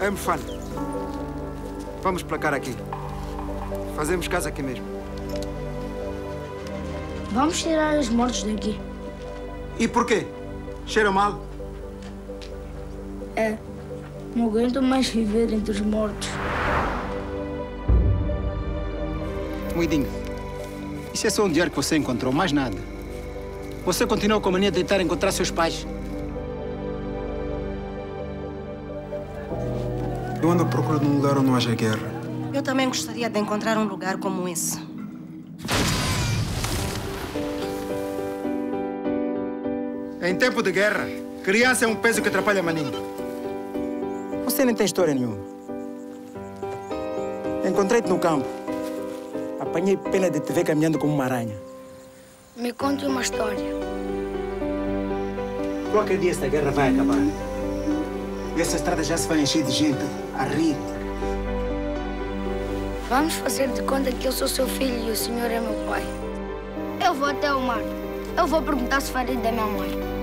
É, Mufana. Vamos placar aqui. Fazemos casa aqui mesmo. Vamos tirar os mortos daqui. E por quê? Cheira mal? É. Não aguento mais viver entre os mortos. Moidinho, isso é só um diário que você encontrou, mais nada. Você continua com a mania de tentar encontrar seus pais. Eu ando à procura de um lugar onde não haja guerra. Eu também gostaria de encontrar um lugar como esse. Em tempo de guerra, criança é um peso que atrapalha maninho. Você nem tem história nenhuma. Encontrei-te no campo. Apanhei pena de te ver caminhando como uma aranha. Me conte uma história. Qualquer dia esta guerra vai acabar. Essa estrada já se vai encher de gente a rir. Vamos fazer de conta que eu sou seu filho e o senhor é meu pai. Eu vou até o mar. Eu vou perguntar se Farid é minha mãe.